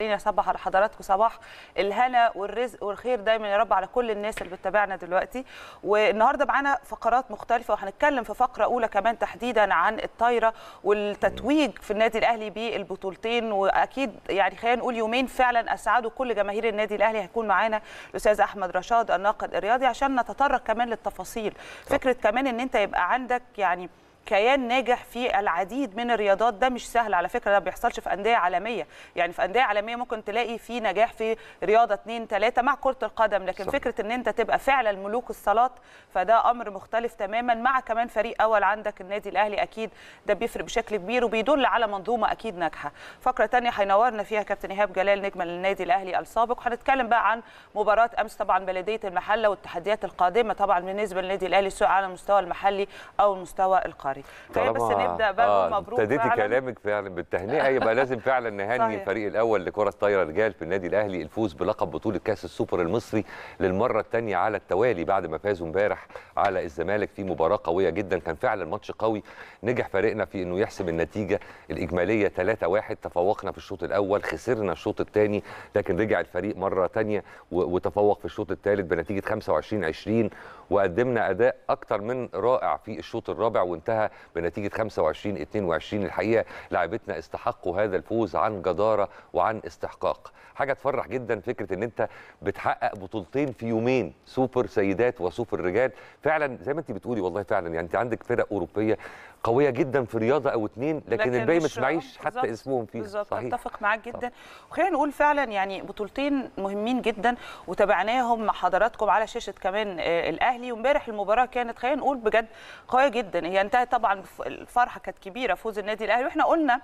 خليني أصبح على حضراتكم صباح الهنا والرزق والخير دايما يا رب على كل الناس اللي بتتابعنا دلوقتي. والنهاردة معانا فقرات مختلفة وهنتكلم في فقرة أولى كمان تحديدا عن الطايرة والتتويج في النادي الأهلي بالبطولتين. وأكيد يعني خلينا نقول يومين فعلا أسعدوا كل جماهير النادي الأهلي هيكون معانا الأستاذ أحمد رشاد الناقد الرياضي عشان نتطرق كمان للتفاصيل. فكرة كمان إن أنت يبقى عندك يعني كيان ناجح في العديد من الرياضات. ده مش سهل على فكرة ده ما بيحصلش في أندية عالمية. يعني في أندية عالمية ممكن تلاقي في نجاح في رياضة اثنين ثلاثة مع كرة القدم لكن صح. فكرة إن أنت تبقى فعلا ملوك الصالات فده أمر مختلف تماما مع كمان فريق أول عندك النادي الأهلي. أكيد ده بيفرق بشكل كبير وبيدل على منظومة أكيد ناجحة. فقرة ثانية هينورنا فيها كابتن إيهاب جلال نجم النادي الأهلي السابق. وهنتكلم بقى عن مباراة أمس طبعا بلدية المحلة والتحديات القادمة طبعا بالنسبة للنادي الأهلي سواء على المستوى المحلي أو المستوى القاري. خلينا بس طالما- نبدأ بقى آه، مبروك ابتديتي. كلامك فعلا بالتهنئة يبقى لازم فعلا نهني صحيح. الفريق الأول لكرة الطايرة رجال في النادي الأهلي الفوز بلقب بطولة كأس السوبر المصري للمرة الثانية على التوالي بعد ما فازوا امبارح على الزمالك في مباراة قوية جدا كان فعلا ماتش قوي نجح فريقنا في إنه يحسم النتيجة الإجمالية 3-1 تفوقنا في الشوط الأول خسرنا الشوط الثاني لكن رجع الفريق مرة ثانية وتفوق في الشوط الثالث بنتيجة 25 20 وقدمنا أداء أكتر من رائع في الشوط الرابع وانتهى بنتيجة 25 22 الحقيقة لاعبتنا استحقوا هذا الفوز عن جدارة وعن استحقاق. حاجة تفرح جدا فكرة إن أنت بتحقق بطولتين في يومين سوبر سيدات وسوبر رجال. فعلا زي ما أنت بتقولي والله فعلا يعني أنت عندك فرق أوروبية قوية جدا في رياضة أو اتنين لكن, الباقي ما تسمعيش حتى اسمهم فيها. بالظبط صحيح. أتفق معاك جدا. وخلينا نقول فعلا يعني بطولتين مهمين جدا وتابعناهم مع حضراتكم على شاشة كمان آه، الأهلي. وإمبارح المباراة كانت خلينا نقول بجد قوية جدا. هي انتهت طبعا الفرحة كانت كبيرة فوز النادي الأهلي وإحنا قلنا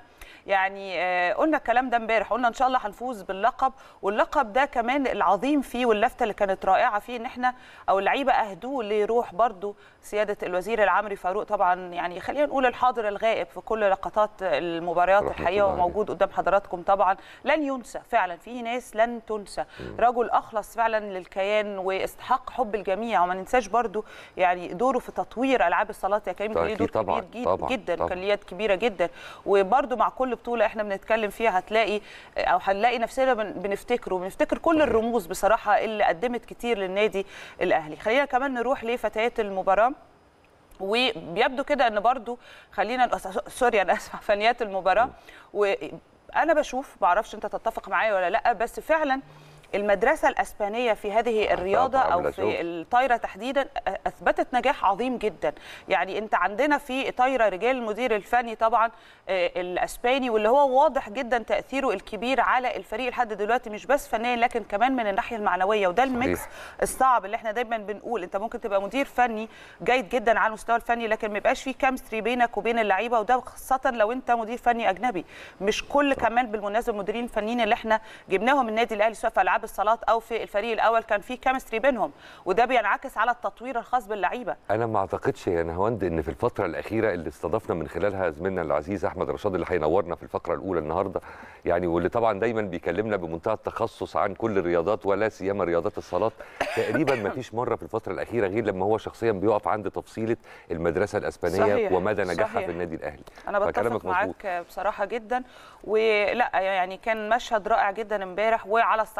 يعني آه، قلنا الكلام ده امبارح قلنا إن شاء الله هنفوز باللقب واللقب ده كمان العظيم فيه واللفتة اللي كانت رائعة فيه إن إحنا أو اللعيبة أهدوه لروح برضو سيادة الوزير العمري فاروق طبعا يعني خلينا نقول الحاضر الغائب في كل لقطات المباريات الحقيقة. وموجود قدام حضراتكم طبعا. لن ينسى فعلا في ناس لن تنسى. رجل أخلص فعلا للكيان واستحق حب الجميع وما ننساش برضو يعني دوره في تطوير ألعاب الصالات يا كريم كان دور طبعاً، كبير جد طبعاً، جدا طبعاً. ليه يد كبيرة جدا. وبرضو مع كل بطولة إحنا بنتكلم فيها هتلاقي أو هنلاقي نفسنا بن- بنفتكره بنفتكر كل الرموز بصراحة اللي قدمت كتير للنادي الأهلي. خلينا كمان نروح لفتيات المباراة. وبيبدو كده إن برضو خلينا sorry أنا اسف فنيات المباراة. وأنا بشوف ما أعرفش أنت تتفق معايا ولا لأ بس فعلا المدرسة الأسبانية في هذه الرياضة أو في. الطايرة تحديدا أثبتت نجاح عظيم جدا. يعني أنت عندنا في طايرة رجال المدير الفني طبعا آه، الأسباني واللي هو واضح جدا تأثيره الكبير على الفريق لحد دلوقتي مش بس فنيا لكن كمان من الناحية المعنوية. وده ال mix الصعب اللي إحنا دايما بنقول. أنت ممكن تبقى مدير فني جيد جدا على المستوى الفني لكن ما يبقاش في chemistry بينك وبين اللعيبة. وده خاصة لو أنت مدير فني أجنبي. مش كل كمان بالمناسبة المديرين الفنيين اللي إحنا جبناهم النادي الأهلي سواء في ألعاب الصالات أو في الفريق الأول كان في chemistry بينهم وده بينعكس على التطوير الخاص باللعيبة أنا ما أعتقدش يا نهاوند إن في الفترة الأخيرة اللي استضفنا من خلالها زميلنا العزيز أحمد رشاد اللي هينورنا في الفقرة الأولى النهارده يعني واللي طبعا دايما بيكلمنا بمنتهى التخصص عن كل الرياضات ولا سيما رياضات الصالات تقريبا ما فيش مرة في الفترة الأخيرة غير لما هو شخصيا بيقف عند تفصيلة المدرسة الأسبانية صحيح، ومدى نجاحها صحيح. في النادي الأهلي أنا بتفق. معاك بصراحة جدا ولا يعني كان مشهد رائع جدا امبارح وعلى الصعيد